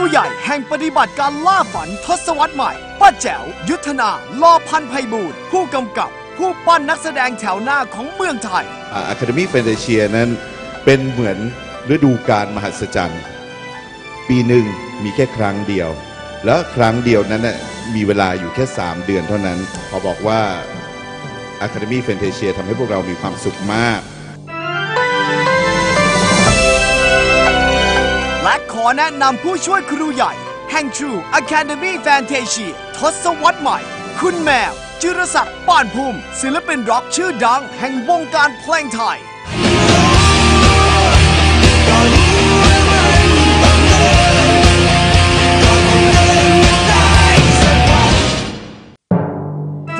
รูใหญ่แห่งปฏิบัติการล่าฝันทศวรรษใหม่ ป้าแจ๋ว ยุทธนาลอพันไพบูลย์ผู้กำกับ ผู้ปั้นนักแสดงแถวหน้าของเมืองไทย อะคาเดมี่แฟนตาเชียนั้นเป็นเหมือนฤดูการมหัศจรรย์ ปีหนึ่งมีแค่ครั้งเดียว แล้วครั้งเดียวนั้นน่ะมีเวลาอยู่แค่ 3 เดือนเท่านั้น ขอบอกว่า Academy f a n t a s i a ทำให้พวกเรามีความสุขมาก ขอแนะนำผู้ช่วยครูใหญ่ แห่ง True Academy Fantasia ทศวรรษใหม่ คุณแมวจิรศักดิ์ป่านภูมิศิลปินร็อกชื่อดัง แห่งวงการเพลงไทย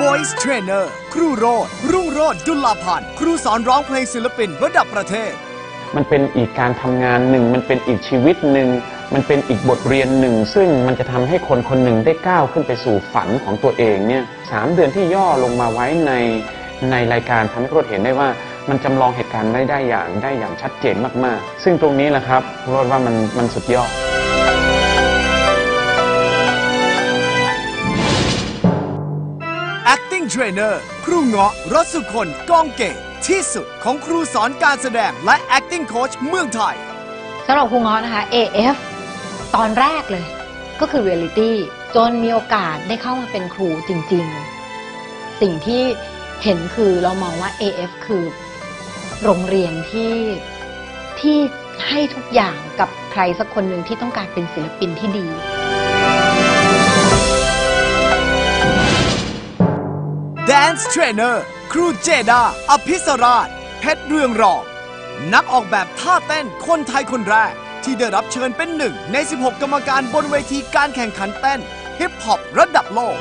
Voice Trainer ครูโรดรุ่งโรดดุลาพันธ์ครูสอนร้องเพลงศิลปินระดับประเทศ มันเป็นอีกการทำงานหนึ่ง มันเป็นอีกชีวิตหนึ่ง มันเป็นอีกบทเรียนหนึ่ง ซึ่งมันจะทำให้คนคนหนึ่งได้ก้าวขึ้นไปสู่ฝันของตัวเองเนี่ยสามเดือนที่ย่อลงมาไว้ในในรายการทำให้เราเห็นได้ว่ามันจำลองเหตุการณ์ได้ได้อย่างได้อย่างชัดเจนมากๆ ซึ่งตรงนี้แหละครับรดว่ามันมันสุดยอด Acting Trainer ครูเงาะรสสุคนกองเกต ที่สุดของครูสอนการแสดงและ Acting Coach เมืองไทยสำหรับครูง้อนะคะ AF ตอนแรกเลย ก็คือเรียลิตี้จนมีโอกาสได้เข้ามาเป็นครูจริง ๆ สิ่งที่เห็นคือเรามองว่า AF คือโรงเรียนที่ที่ให้ทุกอย่างกับใครสักคนหนึ่งที่ต้องการเป็นศิลปินที่ดี Dance Trainer ครูเจดา อภิสราช เพชรเรืองรอง นักออกแบบท่าเต้นคนไทยคนแรก ที่ได้รับเชิญเป็นหนึ่งใน 16 กรรมการบนเวทีการแข่งขันเต้นฮิปฮอประดับโลก